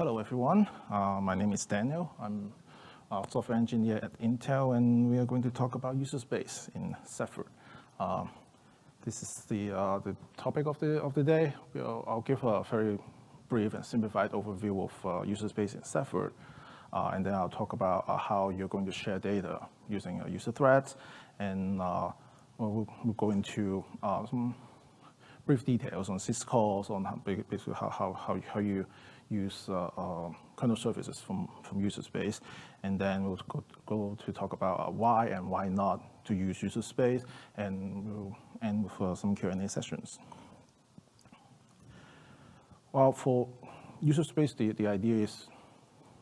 Hello, everyone. Uh, my name is Daniel. I'm a software engineer at Intel, and we are going to talk about user space in Zephyr. Uh, this is the, uh, the topic of the, of the day. We'll, I'll give a very brief and simplified overview of uh, user space in Zephyr, uh, and then I'll talk about uh, how you're going to share data using user threads, and we'll, we'll, go into some brief details on syscalls, on how, basically how, how, how you use uh, uh, kernel services from, from user space. And then we'll go, go to talk about uh, why and why not to use user space. And we'll end with some Q&A sessions. Well, for user space, the, the idea is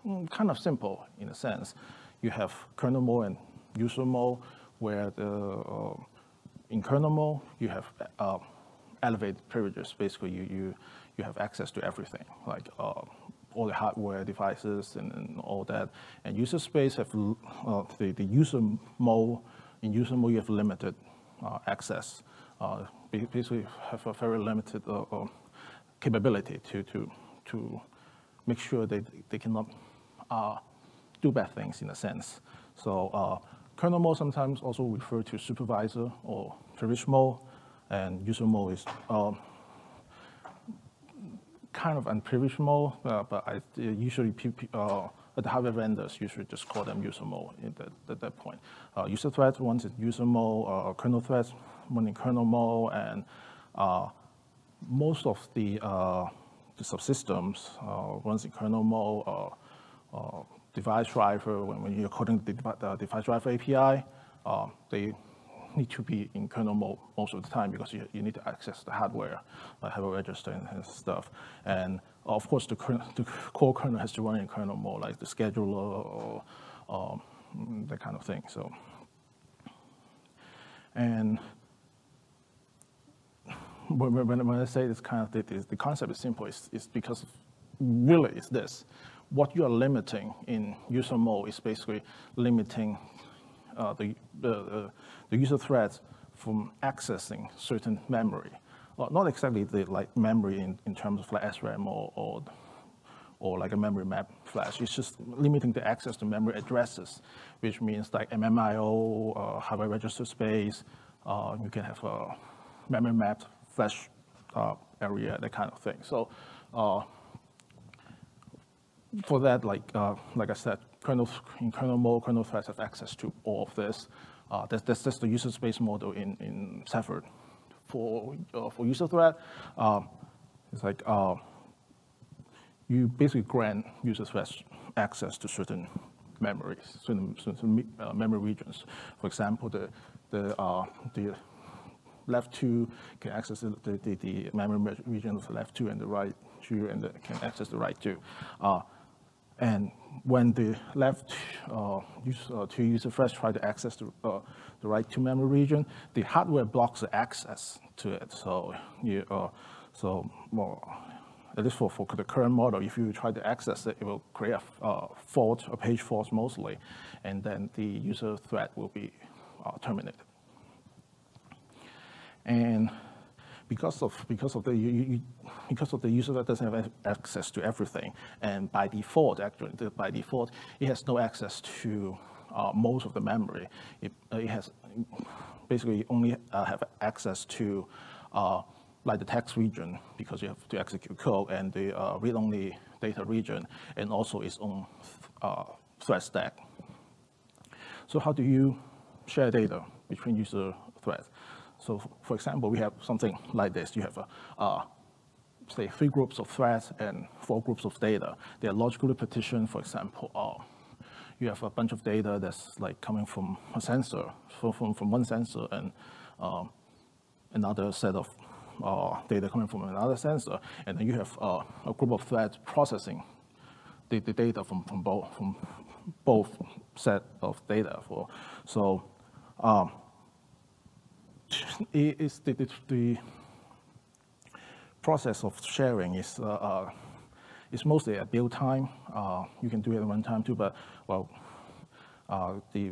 mm, kind of simple in a sense. You have kernel mode and user mode, where the, uh, in kernel mode, you have uh, elevated privileges. Basically, you, you you have access to everything, like uh, all the hardware devices and, and, all that. And user space have uh, the, the user mode, in user mode you have limited uh, access. Uh, basically have a very limited uh, uh, capability to, to, to make sure that they cannot do bad things in a sense. So kernel mode sometimes also refer to supervisor or privilege mode, and user mode is kind of unprivileged mode, uh, but I usually uh, the hardware vendors usually just call them user mode at that, that point. Uh, user threads once in user mode, uh, kernel threads one in kernel mode, and uh, most of the, uh, the subsystems uh, runs in kernel mode. Uh, device driver, when, when you're coding the device driver API, they need to be in kernel mode most of the time because you, you need to access the hardware, like have a register and, and stuff. And of course, the, the, core kernel has to run in kernel mode, like the scheduler or um, that kind of thing. So, and when, when, when I say this kind of thing, the concept is simple. It's, it's because really it's this. What you are limiting in user mode is basically limiting uh, the, the, the user threads from accessing certain memory. Well, not exactly the like memory in, in terms of like SRAM or, or, or like a memory map flash. It's just limiting the access to memory addresses, which means like MMIO, uh, hardware register space, uh, you can have a memory mapped flash uh, area, that kind of thing. So uh, for that, like, uh, like I said, kernel, in kernel mode, kernel threads have access to all of this. Uh, that's, that's, the user space model in, in Zephyr. For, uh, for user thread, uh, it's like uh, you basically grant user threads access to certain memories, certain, certain uh, memory regions. For example, the, the, uh, the left two can access the, the, the, memory region of the left two and the right two, and the, can access the right two. And when the left uh, use, uh, two user threads try to access the, uh, the right to memory region, the hardware blocks the access to it. So, you, uh, so well, at least for, for the current model, if you try to access it, it will create a fault, a page fault mostly, and then the user thread will be uh, terminated. And because of because of the you, you, because of the user that doesn't have access to everything, and by default, actually, by default, it has no access to uh, most of the memory. It, uh, it has basically only uh, have access to uh, like the text region because you have to execute code and the uh, read-only data region, and also its own uh, thread stack. So how do you share data between user threads? So for example, we have something like this. You have, a, uh, say, three groups of threads and four groups of data. They are logically partitioned, for example. Uh, you have a bunch of data that's like coming from a sensor, from, from, from one sensor, and uh, another set of uh, data coming from another sensor. And then you have uh, a group of threads processing the, the data from, from, both, from both set of data. For, so um, is the, the, the, process of sharing is, uh, uh, mostly at build time. Uh, you can do it at one time too, but well, uh, the,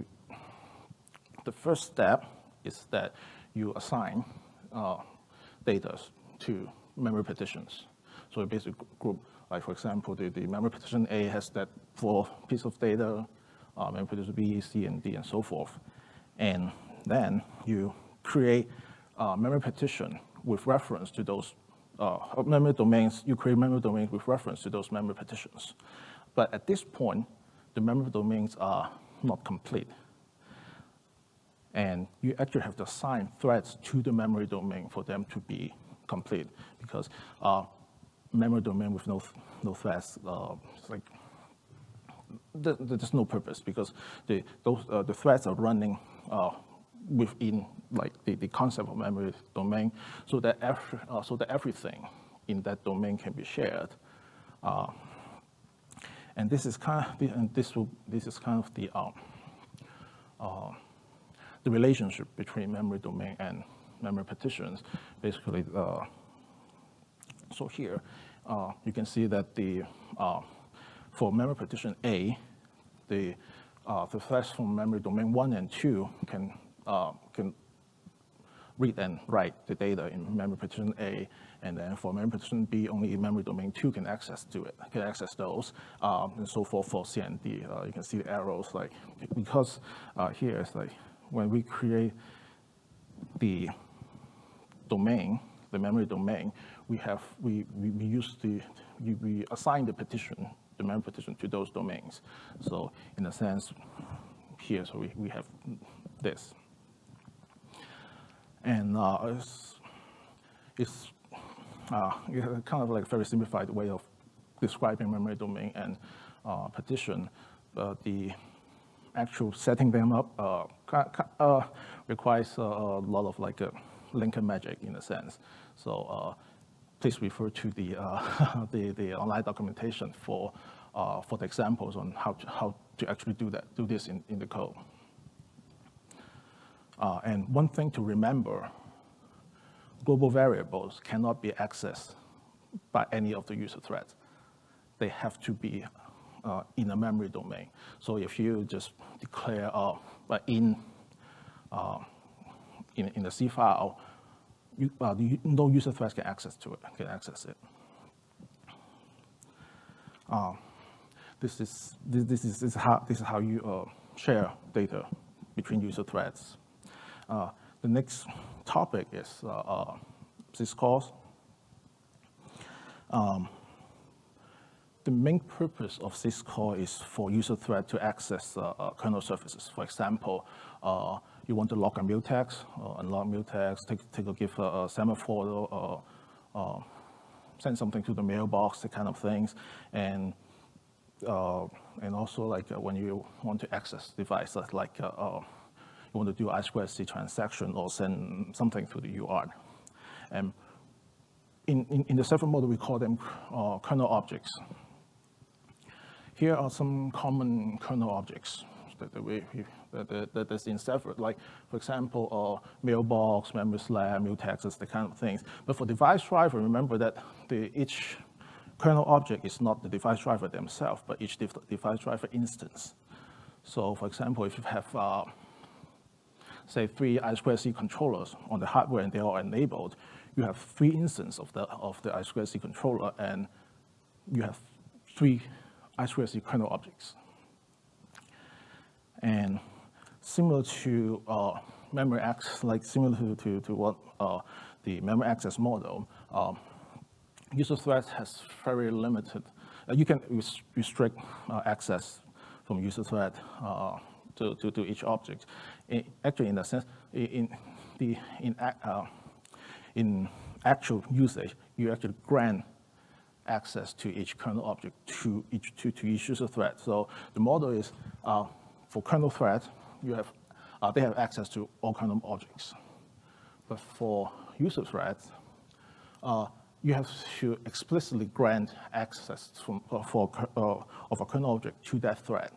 the first step is that you assign uh, data to memory partitions. So you basically group Like for example, the, the memory partition A has that four piece of data, uh, memory partition B, C, and D, and so forth. And then you create a memory partition with reference to those uh, memory domains, you create memory domains with reference to those memory partitions. But at this point, the memory domains are not complete. And you actually have to assign threads to the memory domain for them to be complete because uh, memory domain with no, no threads, uh, like, there's no purpose because the, those, uh, the threads are running uh, within like the, the concept of memory domain so that, every, uh, so that everything in that domain can be shared. Uh, and this is kind of, and this, will, this is kind of the, um, uh, the relationship between memory domain and memory partitions. Basically, uh, so here, uh, you can see that the, uh, for memory partition A, the, the threads from memory domain one and two can uh, can read and write the data in memory partition A, and then for memory partition B, only memory domain two can access to it, can access those, um, and so forth for C and D. Uh, you can see the arrows, like, because uh, here it's like, when we create the domain, the memory domain, we have, we, we, we use the, we, we assign the partition, the memory partition to those domains. So in a sense, here, so we, we have this. And uh, it's, it's, uh, kind of like a very simplified way of describing memory domain and uh, partition. the actual setting them up uh, uh, requires a lot of like a linker magic in a sense. So uh, please refer to the, the, the, online documentation for, for the examples on how to, how to actually do that, do this in, in the code. Uh, and one thing to remember, global variables cannot be accessed by any of the user threads. They have to be uh, in a memory domain. So if you just declare uh, in, uh, in, in the C file, you, uh, no user threads can access to it, can access it. Uh, this is this, this is this is how this is how you uh, share data between user threads. Uh, the next topic is uh, uh, syscalls. Um, the main purpose of syscall is for user thread to access uh, uh, kernel services. For example, uh, you want to log a mutex, uh, unlock mutex, take, take a give a, a semaphore, uh, send something to the mailbox, the kind of things, and and also like when you want to access devices like want to do I2C transaction or send something to the UART. And in, in, in the Zephyr model, we call them uh, kernel objects. Here are some common kernel objects that, we, that, that is in Zephyr, like, for example, uh, mailbox, memory slab, mutexes, the kind of things. But for device driver, remember that the, each kernel object is not the device driver themselves, but each device driver instance. So for example, if you have uh, say, three I2C controllers on the hardware and they are enabled, you have three instances of the, of the I2C controller and you have three I2C kernel objects. And similar to uh, memory access, like similar to, to, to what uh, the memory access model, um, user threads has very limited, uh, you can restrict uh, access from user thread uh, to, to, to each object. Actually, in a sense, in, the, in, uh, in actual usage, you actually grant access to each kernel object to each, to, to each user thread. So the model is uh, for kernel thread, you have, uh, they have access to all kernel objects. But for user threads, uh, you have to explicitly grant access from, uh, for, uh, of a kernel object to that thread.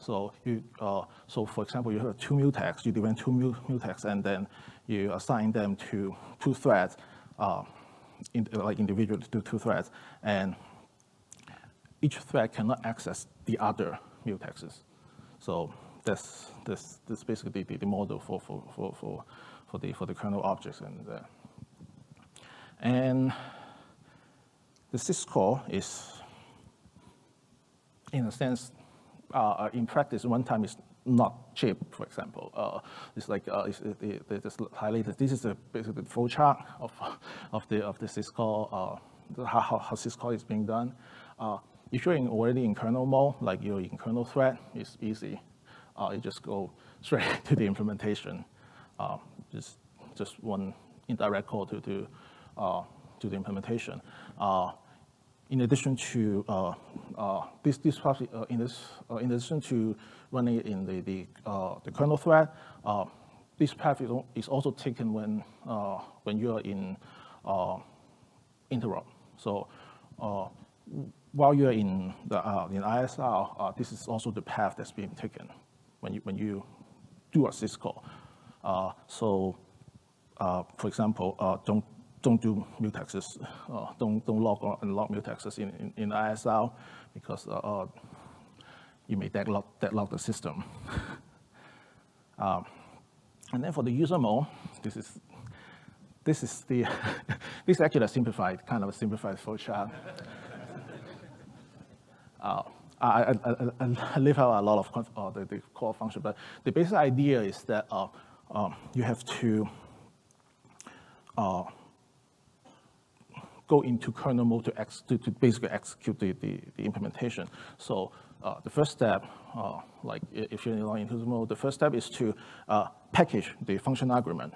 So you, uh, so for example, you have two mutex, you define two mutex, and then you assign them to two threads, uh, in, like individual to two threads, and each thread cannot access the other mutexes. So that's that's that's basically the, the model for for for for for the for the kernel objects and uh, and the syscall is in a sense, uh, in practice, runtime is not cheap, for example. Uh, it's like, uh, it's, it, it, it's highlighted. This is a, basically the flow chart of, of, the, of the syscall, uh, how, how, syscall is being done. Uh, if you're in already in kernel mode, like you're in kernel thread, it's easy. Uh, you just go straight to the implementation. Uh, just, just one indirect call to, to, uh, to the implementation. Uh, in addition to uh, uh, this, this probably, in this, in addition to running it in the, the, the kernel thread, this path is, is also taken when, when you are in interrupt. So while you're in the uh, in ISR, uh, this is also the path that's being taken when you when you do a syscall. Uh, so, uh, for example, uh, don't don't do mutexes, uh, don't don't log or unlock mutexes in, in, in ISR because you may deadlock deadlock the system. um, and then for the user mode, this is this is the this is actually a simplified kind of a simplified flowchart. Uh, I, I, I, leave out a lot of uh, the, the, core function, but the basic idea is that uh, um, you have to uh, go into kernel mode to, ex to, to basically execute the, the, the implementation. So uh, the first step, uh, like if you're in user mode, the first step is to package the function argument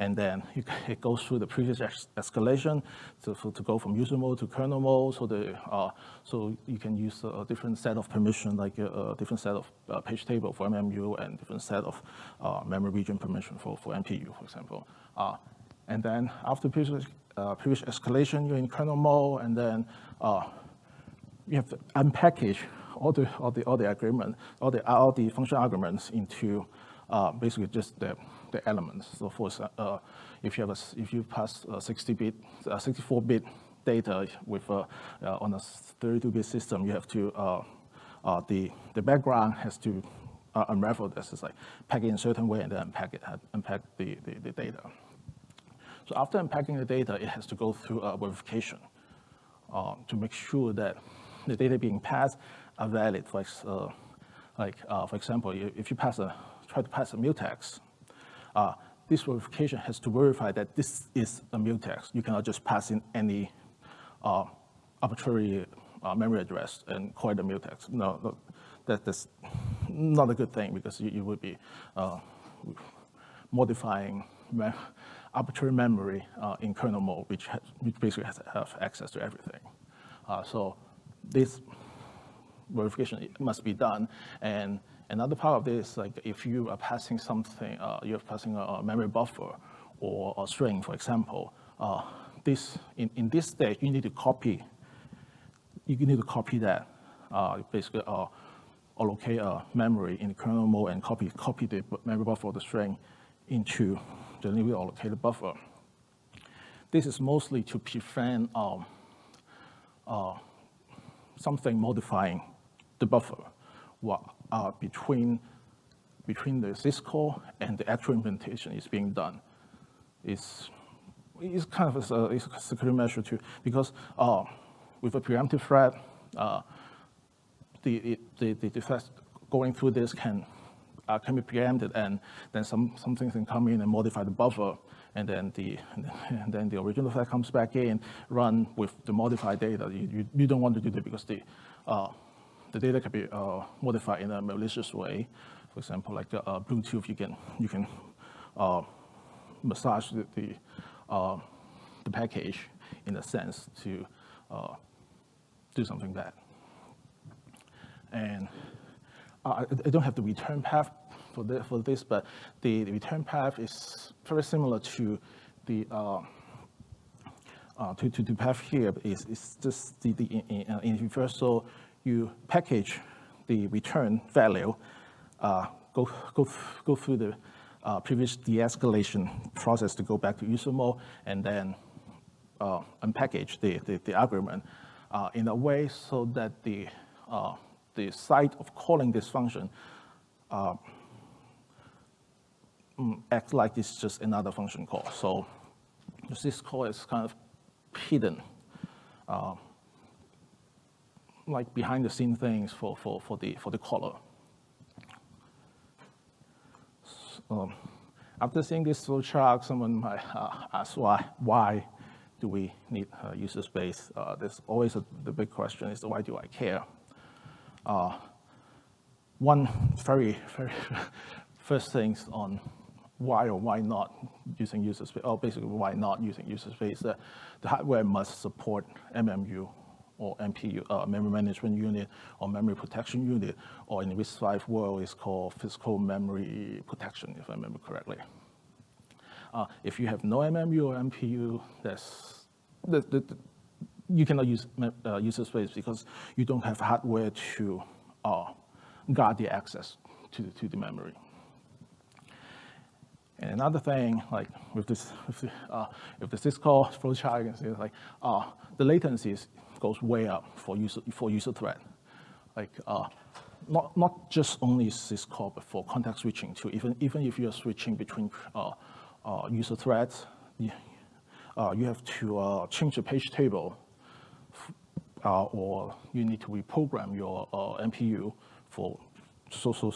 and then it goes through the privilege escalation to, to go from user mode to kernel mode. So, the, uh, so you can use a different set of permission, like a, a different set of uh, page table for MMU and different set of uh, memory region permission for, for MPU, for example. Uh, and then after privilege, uh, privilege escalation, in kernel mode, and then uh, you have to unpackage all the, all the, all the agreement, all the, all the function arguments into basically just the the elements. So for uh, if you have a, if you pass 60-bit, 64-bit data with uh, on a 32-bit system, you have to uh, uh, the the background has to unravel this. It's like pack it in a certain way and then unpack it, unpack the, the, the data. So after unpacking the data, it has to go through a verification uh, to make sure that the data being passed are valid. For, uh, like, uh, for example, if you pass a, try to pass a mutex, uh, this verification has to verify that this is a mutex. You cannot just pass in any uh, arbitrary uh, memory address and call it a mutex. No, no that, that's not a good thing because you, you would be modifying arbitrary memory uh, in kernel mode, which, has, which basically has have access to everything. Uh, so this verification must be done, and Another part of this, like if you are passing something, uh, you're passing a memory buffer or a string, for example, this in, in this stage, you need to copy, you need to copy that, uh, basically uh, allocate a memory in kernel mode and copy, copy the memory buffer of the string into the newly allocated buffer. This is mostly to prevent um, uh, something modifying the buffer uh, between, between the syscall and the actual implementation is being done. It's, it's kind of a, it's a security measure too, because uh, with a preemptive threat, uh, the, the, the, the going through this can, uh, can be preempted and then some, something can come in and modify the buffer and then the, and then the original thread comes back in, run with the modified data. You, you, you don't want to do that because the, uh, the data can be uh, modified in a malicious way. For example, like uh, Bluetooth, you can you can uh, massage the the, uh, the, package in a sense to uh, do something bad. And I, don't have the return path for, the, for this, but the, the, return path is very similar to the uh, to, to the path here. Is, is just the, the in, in universal you package the return value, uh, go, go, go through the uh, privilege de-escalation process to go back to user mode, and then uh, unpackage the, the, the argument uh, in a way so that the, uh, the site of calling this function mm, like it's just another function call. So this call is kind of hidden. Uh, like behind the scene things for, for, for, the, for the caller. Um, after seeing this flowchart, someone might uh, ask why, why do we need uh, user space? Uh, there's always a, the big question is why do I care? Uh, one very, very first things on why or why not using user space, or basically why not using user space, the hardware must support MMU or MPU, uh, memory management unit, or memory protection unit, or in the RISC-V world, it's called physical memory protection, if I remember correctly. Uh, if you have no MMU or MPU, that's, you cannot use uh, user space because you don't have hardware to uh, guard the access to, to the memory. And another thing, like with this, the, uh, with the syscall flowchart, you can see like uh, the latency goes way up for user for user thread. Like uh, not not just only syscall, but for context switching too. Even even if you're switching between uh, uh, user threads, you, uh, you have to uh, change the page table, or you need to reprogram your MPU for so so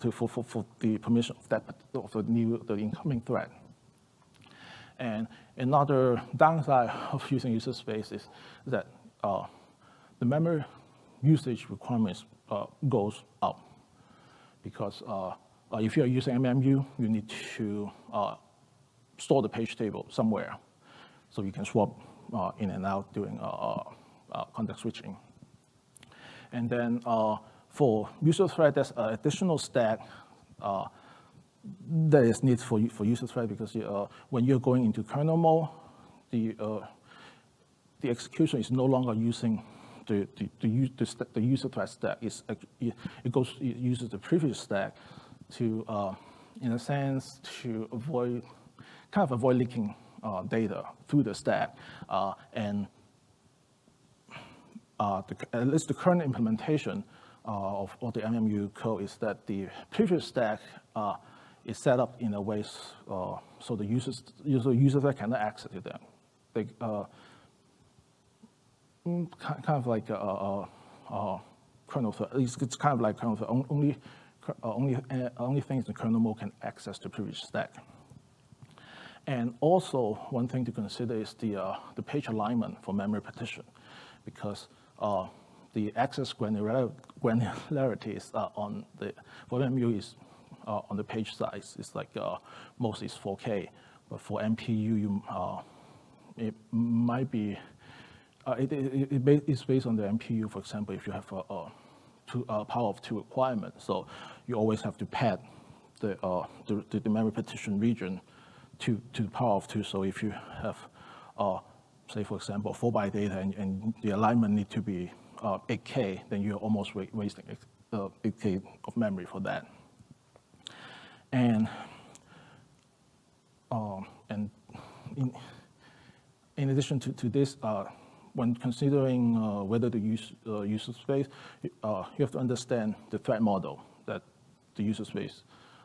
to, for, for, for the permission of that of the new the incoming thread. And another downside of using user space is that uh, the memory usage requirements uh, goes up because uh, uh if you're using MMU, you need to uh, store the page table somewhere so you can swap uh, in and out doing context switching. And then for user thread, there's an additional stack uh, that is needed for, for user thread because uh, when you're going into kernel mode, the, uh, the execution is no longer using the, the, the, the, the user thread stack. It's, it, goes, it uses the privilege stack to, uh, in a sense, to avoid, kind of avoid leaking uh, data through the stack. Uh, and the, at least the current implementation uh, of, of the MMU code is that the privilege stack uh, is set up in a way uh, so the users, user, users cannot access to them. They, mm, kind of like a, a, a kernel. It's, it's, kind of like kernel thread. Only, only, only things in kernel mode can access the privilege stack. And also, one thing to consider is the, uh, the page alignment for memory partition, because uh, the access granularity is uh, on the, for MMU is uh, on the page size, it's like uh, most is 4K, but for MPU, you, uh, it might be, uh, it, it, it, it's based on the MPU, for example, if you have a, a, two, a power of two requirement, so you always have to pad the, uh, the, the, memory partition region to, to the power of two, so if you have, say for example, 4 byte data and, and the alignment need to be uh, 8K, then you're almost wasting uh, 8K of memory for that. And um, and in, in addition to, to this, uh, when considering uh, whether to use uh, user space, uh, you have to understand the threat model that the user space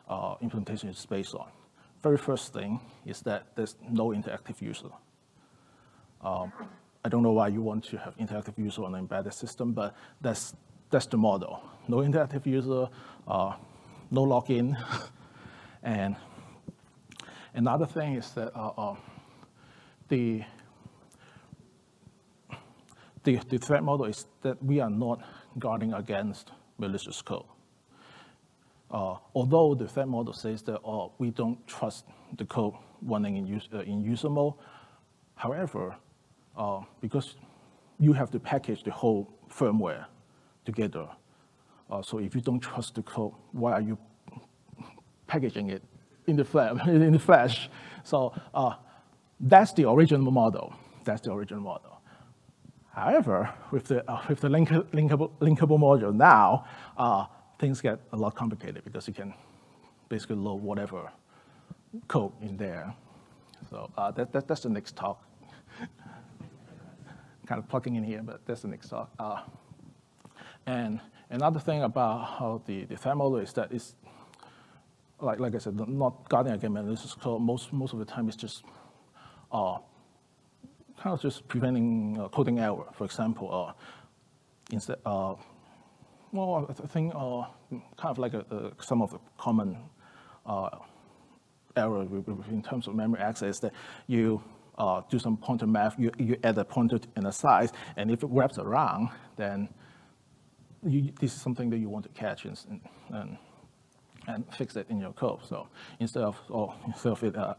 uh, implementation is based on. Very first thing is that there's no interactive user. Um, I don't know why you want to have interactive user on an embedded system, but that's, that's the model. No interactive user, uh, no login. and another thing is that uh, uh, the, the, the threat model is that we are not guarding against malicious code. Uh, although the threat model says that oh, we don't trust the code running in, uh, in user mode, however, uh, because you have to package the whole firmware together. Uh, so if you don't trust the code, why are you packaging it in the flash? in the flash? So uh, that's the original model. That's the original model. However, with the, uh, with the link linkable, linkable module now, uh, things get a lot complicated because you can basically load whatever code in there. So uh, that, that, that's the next talk kind of plugging in here, but that's next talk. Uh, and another thing about how the, the model is that it's, like, like I said, not guarding against code. Most, most of the time it's just uh, kind of just preventing uh, coding error. For example, uh, instead, uh, well, I think uh, kind of like a, a, some of the common uh, error in terms of memory access that you uh, do some pointer math, you, you add a pointer and a size, and if it wraps around, then you, this is something that you want to catch and, and, and fix it in your code. So instead of, or instead of it uh,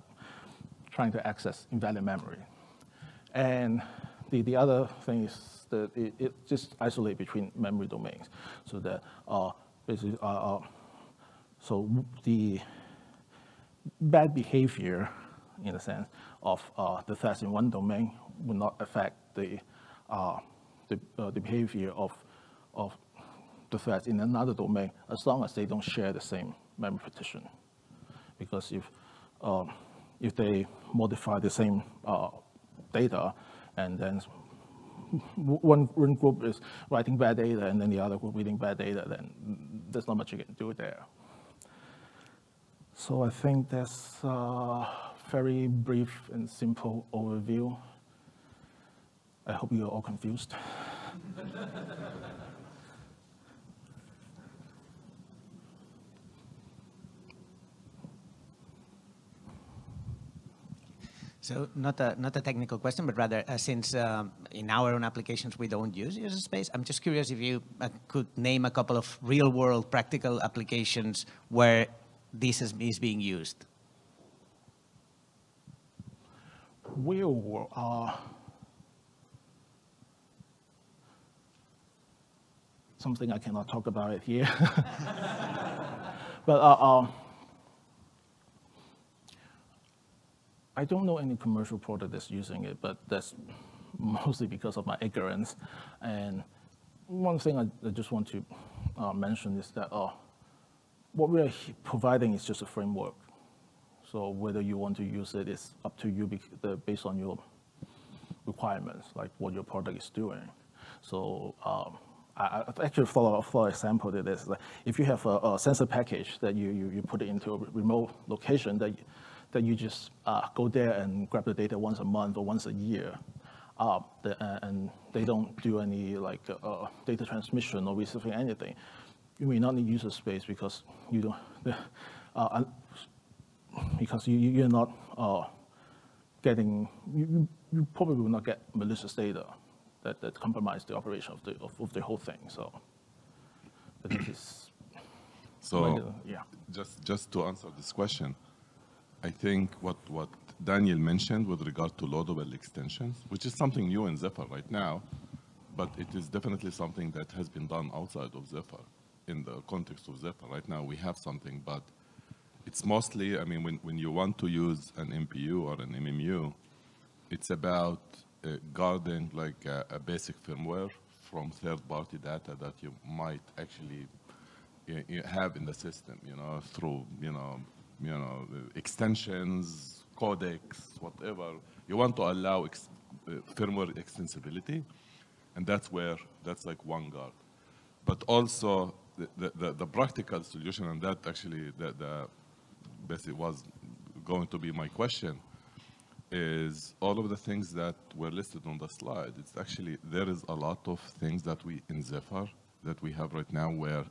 trying to access invalid memory. And the, the other thing is that it, it just isolate between memory domains. So that uh, basically, uh, uh, so the bad behavior in the sense of uh, the threats in one domain will not affect the, uh, the, uh, the behavior of, of the threats in another domain as long as they don't share the same memory partition. Because if, um, if they modify the same uh, data and then one, one group is writing bad data and then the other group reading bad data, then there's not much you can do there. So I think that's a very brief and simple overview. I hope you're all confused. So not a, not a technical question, but rather uh, since um, in our own applications we don't use user space, I'm just curious if you uh, could name a couple of real world practical applications where this is, is being used. Real world, uh, something I cannot talk about it here. but uh, um, I don't know any commercial product that's using it, but that's mostly because of my ignorance. And one thing I, I just want to uh, mention is that uh, what we are providing is just a framework. So whether you want to use it is up to you based on your requirements, like what your product is doing. So um, I, actually follow for example to this. If you have a, a, sensor package that you, you, you put it into a remote location that that you just uh, go there and grab the data once a month or once a year. Uh, the, and they don't do any like uh, data transmission or receiving anything. You may not need user space because you don't, uh, because you, you're not uh, getting, you, you probably will not get malicious data that, that compromise the operation of the, of, of the whole thing. So, this is, so yeah. Just, just to answer this question, I think what, what Daniel mentioned with regard to loadable extensions, which is something new in Zephyr right now, but it is definitely something that has been done outside of Zephyr in the context of Zephyr. Right now we have something, but it's mostly, I mean, when, when you want to use an MPU or an MMU, it's about uh, guarding like a, a, basic firmware from third-party data that you might actually you have in the system, you know, through, you know, you know, extensions, codecs, whatever. You want to allow ex uh, firmware extensibility, and that's where, that's like one guard. But also, the, the, the practical solution, and that actually, the, the, basically it was going to be my question, is all of the things that were listed on the slide. It's actually, there is a lot of things that we, in Zephyr, that we have right now where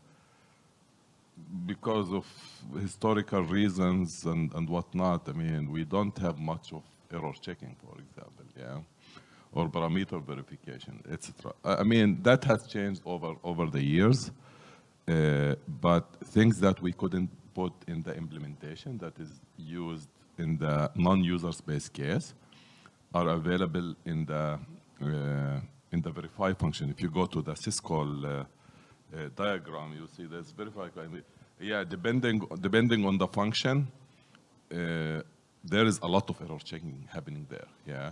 because of historical reasons and, and whatnot, I mean, we don't have much of error checking, for example, yeah, or parameter verification, etc. I mean, that has changed over, over the years, uh, but things that we couldn't put in the implementation that is used in the non-user space case are available in the uh, in the verify function. If you go to the syscall uh, uh, diagram, you see there's verify. Yeah, depending depending on the function, uh, there is a lot of error checking happening there. Yeah,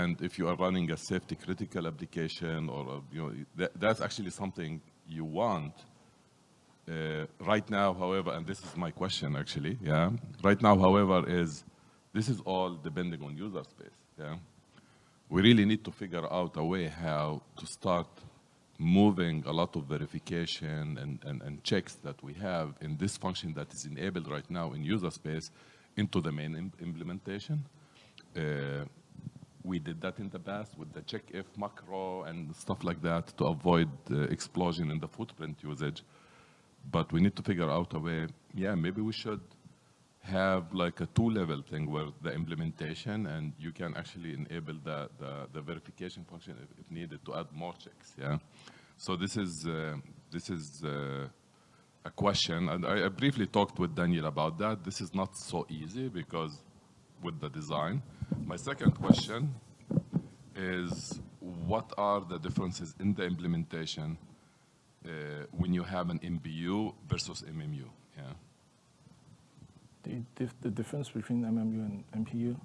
and if you are running a safety critical application or a, you know that, that's actually something you want. Uh, right now, however, and this is my question actually, yeah. Right now, however, is this is all depending on user space. Yeah, we really need to figure out a way how to start moving a lot of verification and, and, and checks that we have in this function that is enabled right now in user space into the main Im implementation. Uh, we did that in the past with the CHECKIF macro and stuff like that to avoid uh, explosion in the footprint usage. But we need to figure out a way, yeah, maybe we should have like a two-level thing where the implementation and you can actually enable the, the, the verification function if, if, needed to add more checks, yeah? So this is, uh, this is uh, a question, and I, I briefly talked with Daniel about that. This is not so easy because with the design. My second question is what are the differences in the implementation Uh, when you have an MPU versus MMU? Yeah. The, dif the difference between MMU and MPU?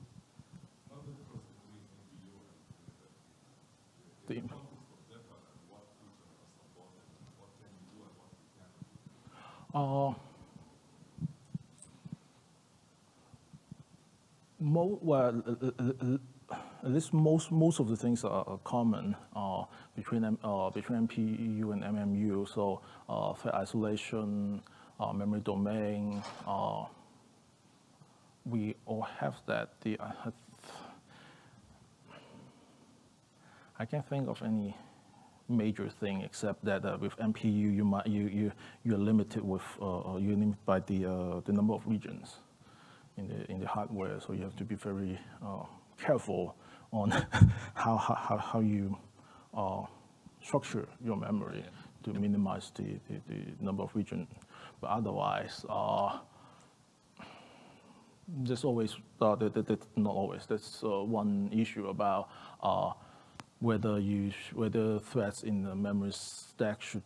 The, uh, mo well, uh, uh, at least most most of the things are, common uh, between uh, between MPU and MMU. So uh, thread isolation, uh, memory domain. Uh, we all have that. The I can't think of any major thing except that uh, with MPU you might you you you're limited with uh, you're limited by the uh, the number of regions in the in the hardware, so you have to be very uh, careful on how how how you uh, structure your memory to minimize the, the, the number of regions. But otherwise, uh, there's always uh, that, that, not always. That's uh, one issue about uh, whether you whether threads in the memory stack should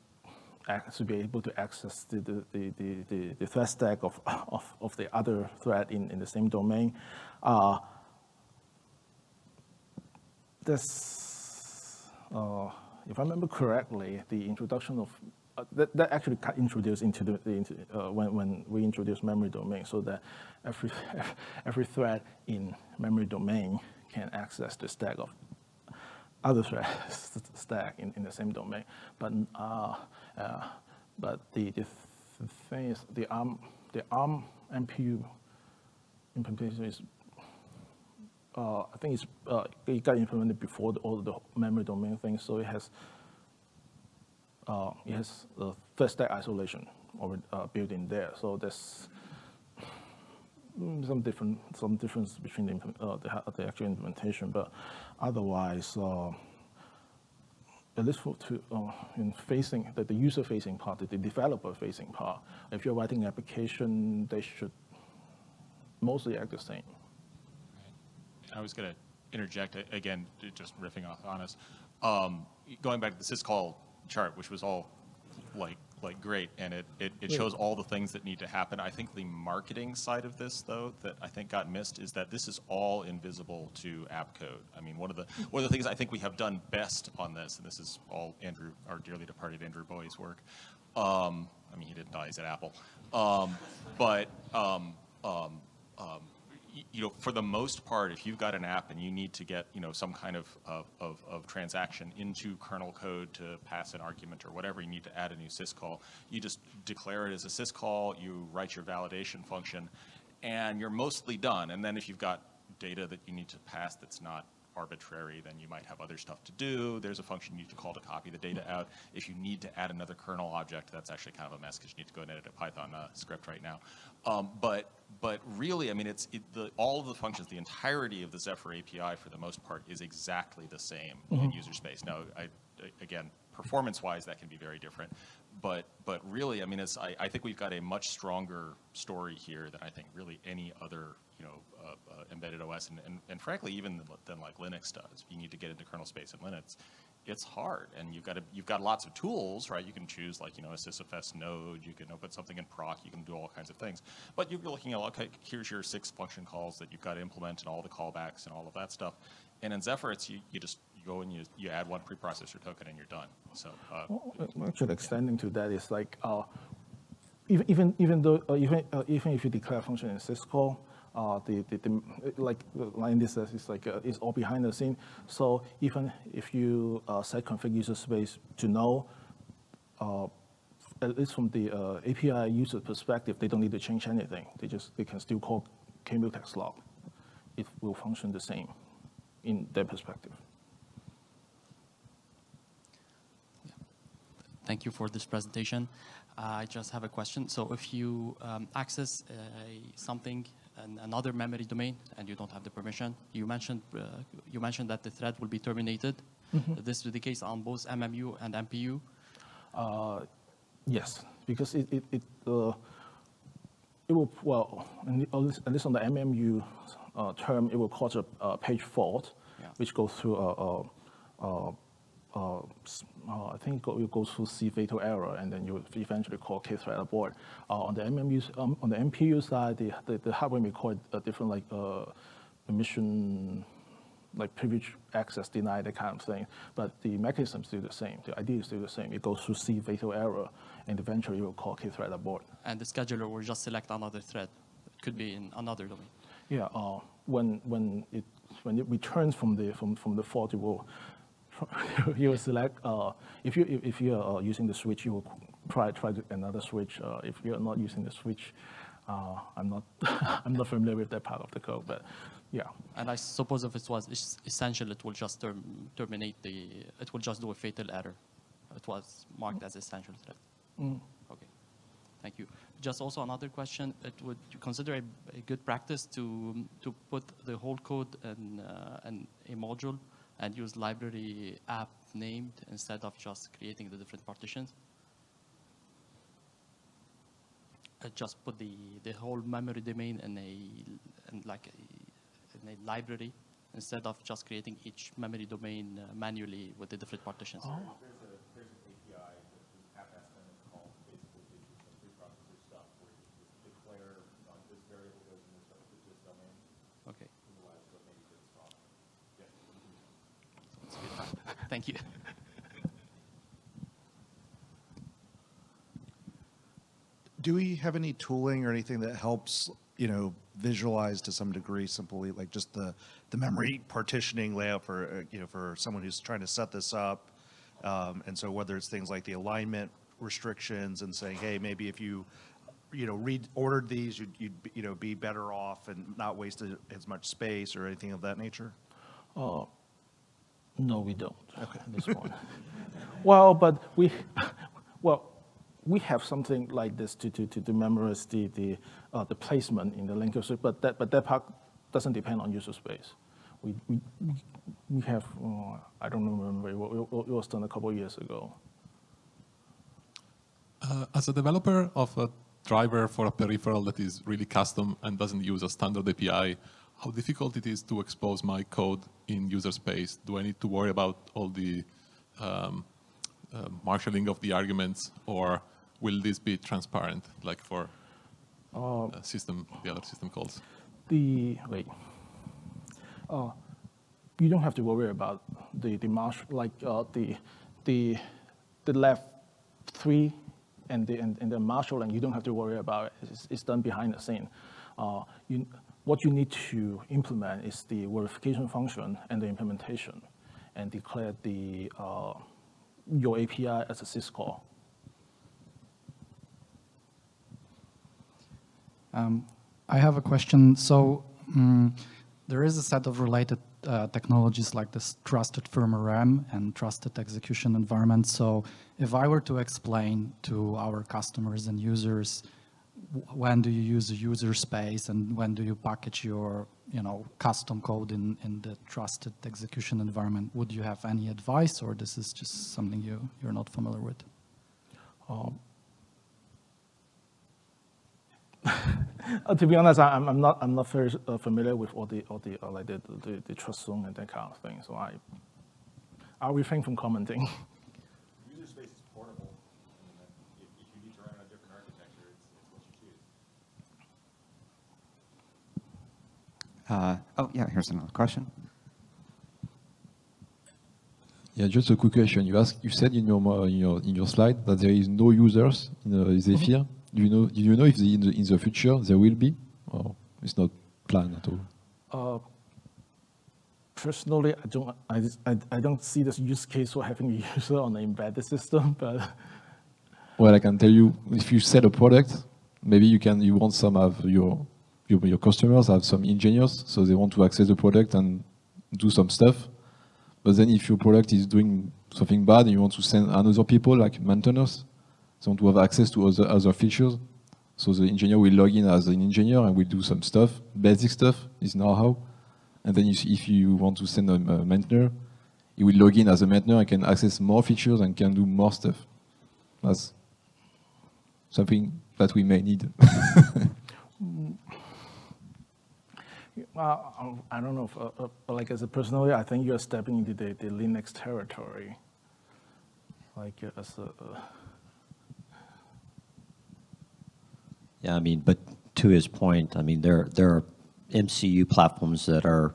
to be able to access the, the, the, the, the thread stack of, of, of the other thread in, in the same domain. Uh, this, uh, if I remember correctly, the introduction of uh, that, that actually got introduced into the, into, uh, when, when we introduced memory domain so that every, every thread in memory domain can access the stack of other thread stack in, in the same domain. But uh, uh, but the, the thing is, the ARM, the ARM MPU implementation is, uh, I think it's, uh, it got implemented before the, all the memory domain things, so it has, uh, it has the first stack isolation already uh, built in there. So there's some different, some difference between the, uh, the, the actual implementation, but otherwise, at least for to, uh, in facing the, the user-facing part, the developer-facing part, if you're writing an application, they should mostly act the same. I was going to interject again, just riffing off on us. Um, going back to the syscall chart, which was all like like great, and it, it, it shows all the things that need to happen. I think the marketing side of this, though, that I think got missed is that this is all invisible to app code. I mean, one of the one of the things I think we have done best on this, and this is all Andrew, our dearly departed Andrew Boie's work. Um, I mean, he didn't die; he's at Apple. Um, but um, um, um you know, for the most part, if you've got an app and you need to get, you know, some kind of, of, of, of, transaction into kernel code to pass an argument or whatever, you need to add a new syscall. You just declare it as a syscall, you write your validation function, and you're mostly done. And then if you've got data that you need to pass that's not arbitrary, then you might have other stuff to do. There's a function you need to call to copy the data out. If you need to add another kernel object, that's actually kind of a mess because you need to go and edit a Python uh, script right now. Um, but but really, I mean, it's it, the, all of the functions, the entirety of the Zephyr API for the most part is exactly the same mm -hmm. in user space. Now, I, again, performance-wise, that can be very different. But but really, I mean, it's, I, I think we've got a much stronger story here than I think really any other you know uh, uh, embedded OS, and, and, and frankly, even than, like Linux does. If you need to get into kernel space in Linux it's hard and you've got to, you've got lots of tools, right? You can choose like, you know, a sysfs node, you can open something in proc, you can do all kinds of things. But you're looking at, okay, here's your six function calls that you've got to implement and all the callbacks and all of that stuff. And in Zephyr, it's you, you just you go and you, you add one preprocessor token and you're done. So uh, well, actually extending to that is like, uh, even, even, even though, uh, even, uh, even if you declare a function in syscall, uh, the, the, the, like line this is like uh, it's all behind the scene. So even if you uh, set config user space to no, uh, at least from the uh, API user perspective, they don't need to change anything. They just they can still call kmutex log. It will function the same. in their perspective. Thank you for this presentation. Uh, I just have a question. So if you um, access uh, something and another memory domain and you don't have the permission, you mentioned uh, you mentioned that the thread will be terminated. This is the case on both MMU and MPU. Uh, yes, because it it it, uh, it will well at least, at least on the MMU uh, term, it will cause a, a page fault, Yeah. which goes through a. a, a uh, uh, I think you go- through C fatal error, and then you eventually call K thread abort. Uh, on the MMU, um, on the MPU side, the, the, the hardware may call it a different like uh, permission, like privilege access denied, that kind of thing. But the mechanism is still the same. The idea is still the same. It goes through C fatal error, and eventually you will call K thread abort. and the scheduler will just select another thread. It could be in another domain. Yeah, uh, when when it when it returns from the from, from the fault, it will you will select uh, if you if, if you are uh, using the switch, you will try try to another switch. Uh, if you are not using the switch, uh, I'm not I'm not familiar with that part of the code, but yeah. And I suppose if it was essential, it will just term, terminate the, it will just do a fatal error. It was marked as essential thread. Okay, thank you. Just also another question, it would you consider a, a good practice to, to put the whole code in, uh, in a module and use library app named instead of just creating the different partitions? Uh, just put the, the whole memory domain in a, in like a, in a library instead of just creating each memory domain uh, manually with the different partitions. Oh. Thank you. Do we have any tooling or anything that helps, you know, visualize to some degree simply like just the, the memory partitioning layout for, uh, you know, for someone who's trying to set this up? Um, and so whether it's things like the alignment restrictions and saying, hey, maybe if you, you know, reordered these, you'd, you'd, be- you know, be better off and not waste as much space or anything of that nature? No, we don't this point. well, but we, well, we have something like this to, to, to, to memorize the, the, uh, the placement in the linker script, but that, but that part doesn't depend on user space. We, we, we- have, uh, I don't remember, it was done a couple of years ago. Uh, as a developer of a driver for a peripheral that is really custom and doesn't use a standard API, how difficult it is to expose my code in user space? Do I need to worry about all the um, uh, marshalling of the arguments, or will this be transparent, like for uh, system, the other system calls? The, wait, uh, you don't have to worry about the, the marsh, like uh, the, the, the left three and the, and, and the marshalling, you don't have to worry about it. It's, it's done behind the scene. Uh, you, what you need to implement is the verification function and the implementation and declare the, uh, your API as a syscall. Um, I have a question. So mm, there is a set of related uh, technologies like this Trusted Firmware-M and trusted execution environment. So if I were to explain to our customers and users when do you use the user space and when do you package your you know custom code in, in the trusted execution environment, would you have any advice or this is just something you, you're not familiar with? Uh, to be honest, I, I'm, I'm not I'm not very uh, familiar with all the all the uh, like the, the the TrustZone and that kind of thing. So I I'll refrain from commenting. User space is portable. I mean, if, if you need to run on a different architecture, it's, it's what you choose. Uh, oh, yeah, here's another question. Yeah, just a quick question. You asked, you said in your in your in your slide that there is no users in uh, Zephyr. Do you know? Do you know if the, in the in the future there will be, or it's not planned at all? Uh, personally, I don't I, I, I don't see this use case for having a user on an embedded system, but Well, I can tell you, if you sell a product, maybe you can you want some of your your, your customers have some engineers, so they want to access the product and do some stuff. But then if your product is doing something bad and you want to send another people like maintainers, they want to have access to other, other features. So the engineer will log in as an engineer and will do some stuff, basic stuff, is know-how. And then if, you want to send a, a maintainer, he will log in as a maintainer and can access more features and can do more stuff. That's something that we may need. Uh, I don't know, if, uh, uh, but like as a personally, I think you are stepping into the, the Linux territory. Like uh, as a, uh, Yeah, I mean, but to his point, I mean, there there are MCU platforms that are,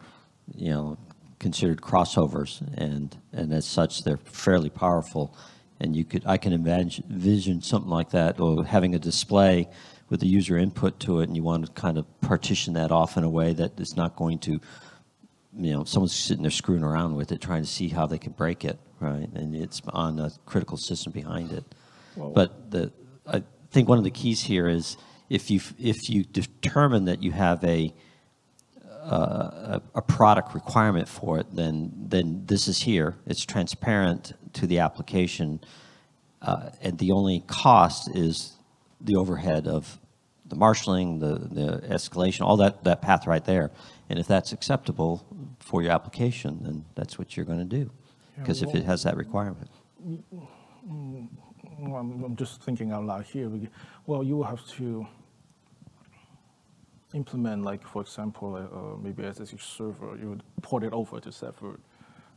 you know, considered crossovers, and and as such, they're fairly powerful. And you could, I can imagine, envision something like that, or having a display with the user input to it, and you want to kind of partition that off in a way that it's not going to, you know, someone's sitting there screwing around with it, trying to see how they can break it, right? And it's on a critical system behind it. But the, I think one of the keys here is if you if you determine that you have a uh, a, a product requirement for it, then then this is here. It's transparent to the application, uh, and the only cost is the overhead of the marshaling, the the escalation, all that that path right there. And if that's acceptable for your application, then that's what you're going to do, because if it has that requirement. well, I'm, I'm just thinking out loud here. Well, you will have to implement, like for example, uh, uh, maybe SSH server, you would port it over to Zephyr,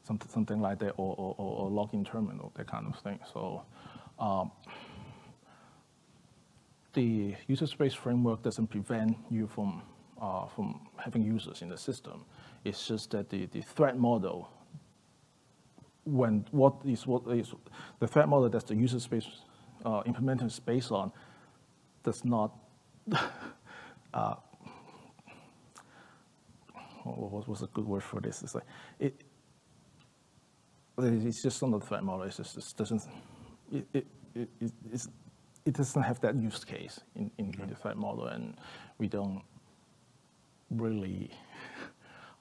something something like that, or or, or, or login terminal, that kind of thing. So. Um, the user space framework doesn't prevent you from, uh, from having users in the system. It's just that the, the threat model, when what is what is the threat model that the user space uh, implemented is based on, does not. uh, what was a good word for this? It's like it. It's just not the threat model. It's just it doesn't. It, it, it, it, it's, it doesn't have that use case in, in, the threat model, and we don't really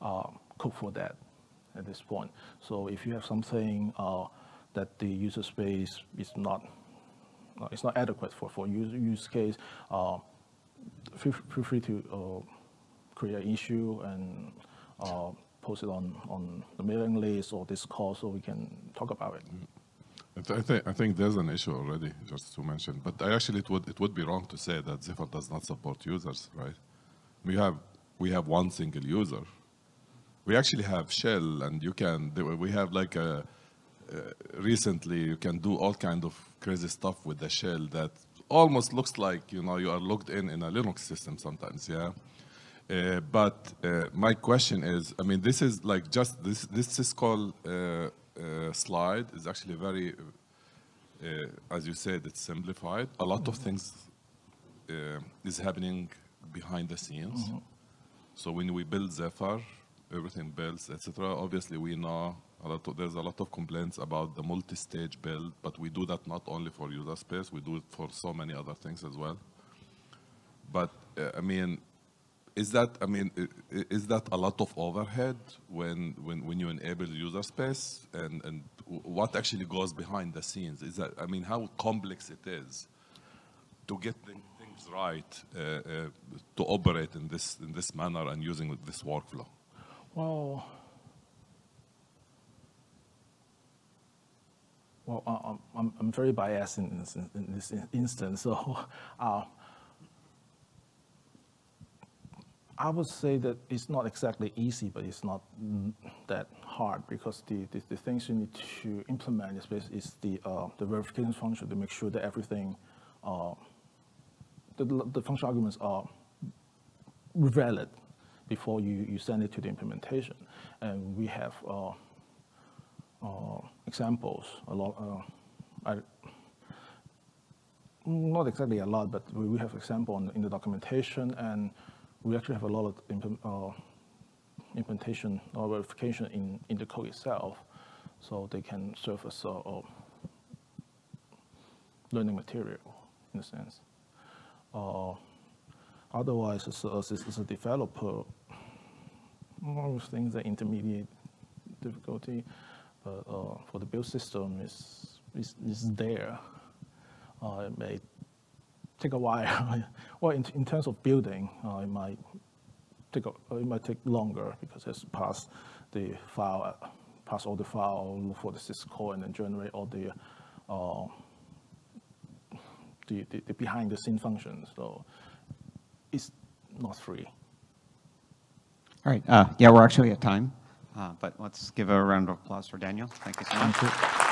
uh, cook for that at this point. So if you have something uh, that the user space is not, uh, it's not adequate for, for use, use case, uh, feel, feel free to uh, create an issue and uh, post it on, on the mailing list or Discord so we can talk about it. I, th- I, think, I think there's an issue already, just to mention. But I actually, it would, it would be wrong to say that Zephyr does not support users, right? We have, we have one single user. We actually have shell, and you can, we have like a, uh, recently you can do all kind of crazy stuff with the shell that almost looks like, you know, you are logged in in a Linux system sometimes, yeah? Uh, but uh, my question is, I mean, this is like just this this is called uh, slide is actually very, uh, as you said, it's simplified. A lot of things uh, is happening behind the scenes. So when we build Zephyr, everything builds, etc. Obviously, we know a lot of, there's a lot of complaints about the multi-stage build, but we do that not only for user space, we do it for so many other things as well. But uh, I mean, is that I mean, is that a lot of overhead when when, when you enable user space, and and what actually goes behind the scenes? Is that I mean, how complex it is to get things right uh, uh, to operate in this in this manner and using this workflow? Well, well, I'm, I'm very biased in this, in this instance, so uh, I would say that it's not exactly easy, but it's not that hard because the, the, the things you need to implement is, is the, uh, the verification function to make sure that everything, uh, the, the function arguments are valid before you, you send it to the implementation. And we have uh, uh, examples, a lot, uh, I, not exactly a lot, but we, have example in the documentation, and we actually have a lot of uh, implementation or verification in, in the code itself, so they can serve as a, a learning material in a sense. Uh, otherwise, as a, as a- developer, most things are intermediate difficulty, but uh, for the build system, is is is there. Uh, it may take a while. well, in, in terms of building, uh, it might take a, it might take longer because it's pass the file, pass all the file, for the syscall, and then generate all the uh, the, the, the behind the scene functions. So it's not free. All right. Uh, yeah, we're actually at time, uh, but let's give a round of applause for Daniel. Thank you so much. Thank you.